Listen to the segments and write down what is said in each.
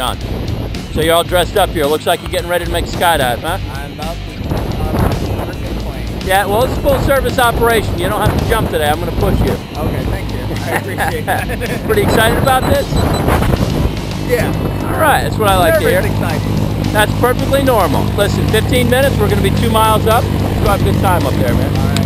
John. So you're all dressed up here. Looks like you're getting ready to make a skydive, huh? I'm about to uh, plane. Yeah, well, it's a full service operation. You don't have to jump today. I'm going to push you. Okay, thank you. I appreciate that. Pretty excited about this? yeah. All right, that's what I like to hear. Nervous exciting. That's perfectly normal. Listen, 15 minutes, we're going to be two miles up. Let's go have a good time up there, man.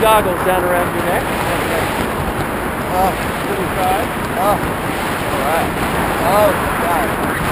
Goggles down around your neck. Oh, Little side. oh. All right. Oh, God.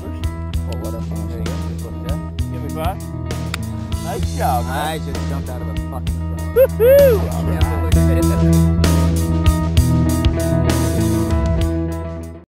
That up on your shoulders. Well, what a There you go. Just like that. Give me five. Nice job, man. I just jumped out of a fucking. Woohoo! All right.